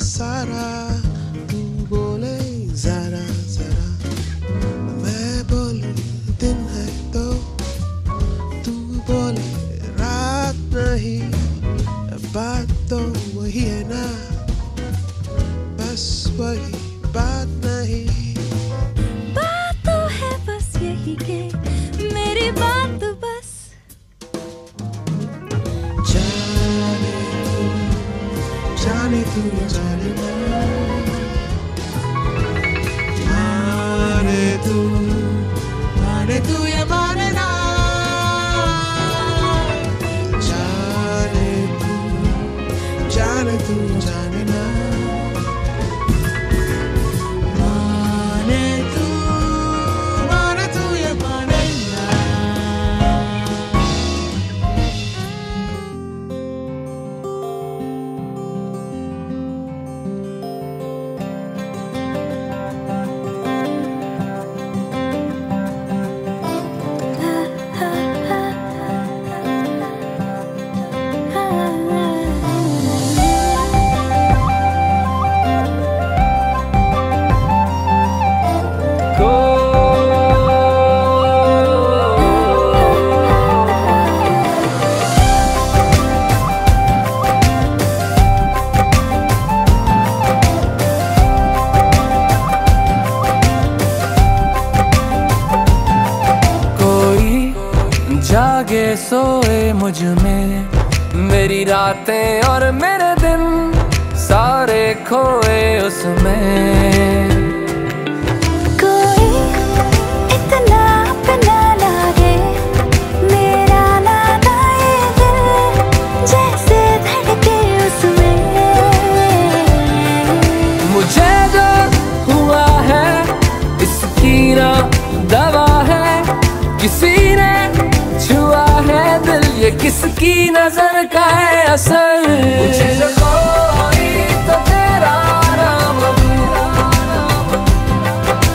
सारा तू बोले जरा जरा मैं बोलूं दिन है तो तू बोले रात नहीं बात तो वही है ना बस वही me through your dirty. सोए मुझमें। मेरी रातें और मेरे दिन सारे खोए उसमें। किसकी नज़र का है असर? तो तेरा राम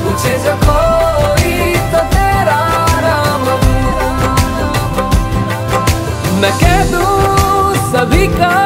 मुझे जो तो तेरा राम मैं कह दूँ सभी कि